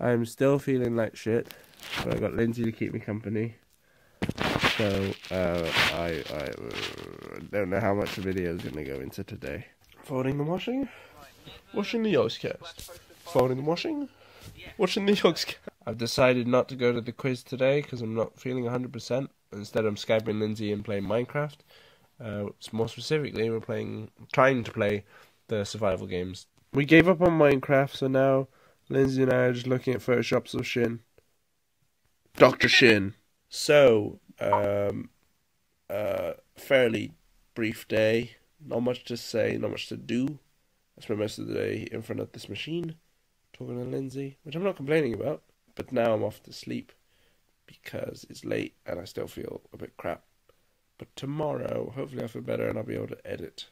I'm still feeling like shit, but I got Lynsey to keep me company. So uh, I I uh, don't know how much the video is going to go into today. Folding and washing, washing the Yogscast, folding and washing, washing the Yogscast. I've decided not to go to the quiz today because I'm not feeling 100%. Instead, I'm skyping Lynsey and playing Minecraft. Uh, more specifically, we're playing, trying to play the survival games. We gave up on Minecraft, so now Lynsey and I are just looking at photoshops of Sjin. Doctor Sjin. So, um, uh, fairly brief day. Not much to say, not much to do. I spent most of the day in front of this machine, talking to Lynsey, which I'm not complaining about. But now I'm off to sleep because it's late and I still feel a bit crap. But tomorrow, hopefully, I feel better and I'll be able to edit